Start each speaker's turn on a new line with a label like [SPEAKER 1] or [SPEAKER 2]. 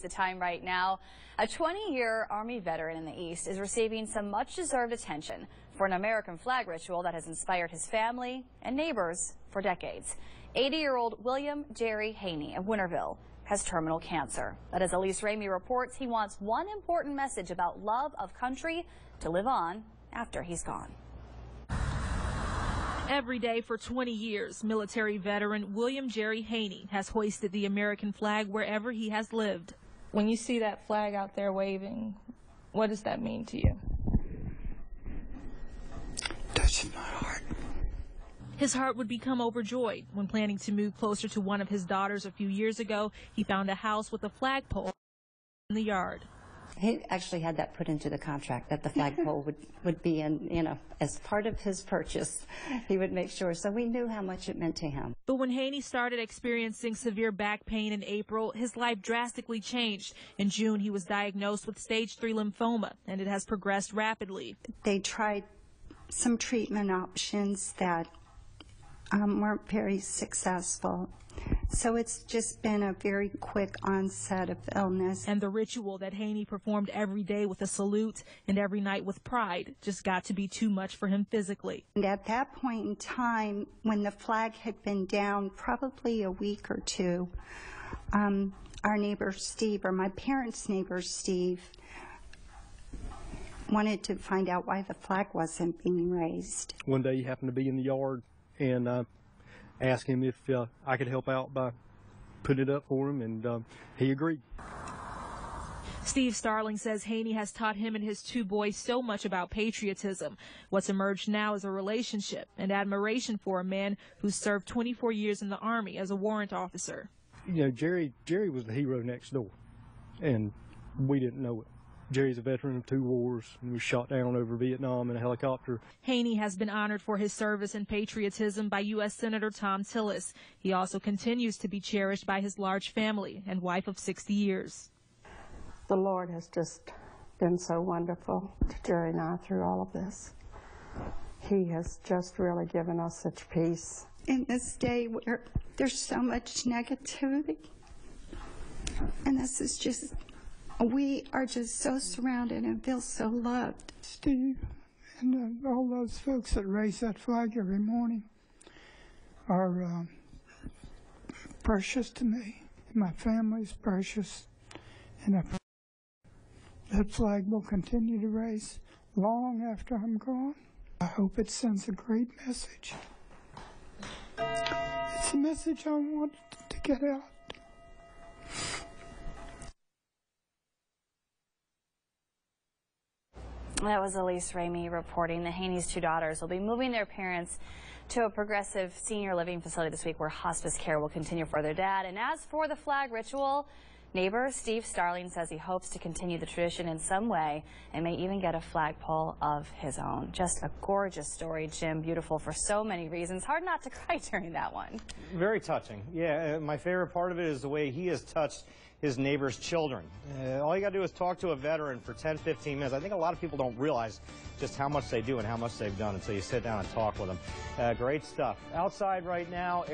[SPEAKER 1] The time right now, a 20-year Army veteran in the East is receiving some much-deserved attention for an American flag ritual that has inspired his family and neighbors for decades. 80-year-old William Jerry Haynie of Winterville has terminal cancer. But as Elise Ramey reports, he wants one important message about love of country to live on after he's gone.
[SPEAKER 2] Every day for 20 years, military veteran William Jerry Haynie has hoisted the American flag wherever he has lived.
[SPEAKER 3] When you see that flag out there waving, what does that mean to you?
[SPEAKER 4] Touching my heart.
[SPEAKER 2] His heart would become overjoyed when planning to move closer to one of his daughters a few years ago. He found a house with a flagpole in the yard.
[SPEAKER 5] He actually had that put into the contract that the flagpole would, would be in, you know, as part of his purchase. He would make sure. So we knew how much it meant to him.
[SPEAKER 2] But when Haynie started experiencing severe back pain in April, his life drastically changed. In June, he was diagnosed with stage 3 lymphoma, and it has progressed rapidly.
[SPEAKER 6] They tried some treatment options that um, weren't very successful. So it's just been a very quick onset of illness.
[SPEAKER 2] And the ritual that Haynie performed every day with a salute and every night with pride just got to be too much for him physically.
[SPEAKER 6] And at that point in time, when the flag had been down probably a week or two, um, our neighbor Steve, or my parents' neighbor Steve, wanted to find out why the flag wasn't being raised.
[SPEAKER 7] One day he happened to be in the yard and uh, asked him if uh, I could help out by putting it up for him, and um, he agreed.
[SPEAKER 2] Steve Starling says Haynie has taught him and his two boys so much about patriotism. What's emerged now is a relationship and admiration for a man who served 24 years in the Army as a warrant officer.
[SPEAKER 7] You know, Jerry Jerry was the hero next door, and we didn't know it. Jerry's a veteran of two wars and was shot down over Vietnam in a helicopter.
[SPEAKER 2] Haynie has been honored for his service and patriotism by U.S. Senator Thom Tillis. He also continues to be cherished by his large family and wife of 60 years.
[SPEAKER 8] The Lord has just been so wonderful to Jerry and I through all of this. He has just really given us such peace.
[SPEAKER 6] In this day where there's so much negativity, and this is just we are just so surrounded and feel so loved.
[SPEAKER 4] Steve and uh, all those folks that raise that flag every morning are uh, precious to me. My family is precious, and I, that flag will continue to raise long after I'm gone. I hope it sends a great message. It's a message I want to get out.
[SPEAKER 1] That was Elise Ramey reporting. The Haynie's two daughters will be moving their parents to a progressive senior living facility this week where hospice care will continue for their dad. And as for the flag ritual, neighbor Steve Starling says he hopes to continue the tradition in some way and may even get a flagpole of his own. Just a gorgeous story, Jim. Beautiful for so many reasons. Hard not to cry during that one.
[SPEAKER 9] Very touching. Yeah, uh, my favorite part of it is the way he has touched his neighbor's children. Uh, all you got to do is talk to a veteran for 10, 15 minutes. I think a lot of people don't realize just how much they do and how much they've done until you sit down and talk with them. Uh, great stuff. Outside right now.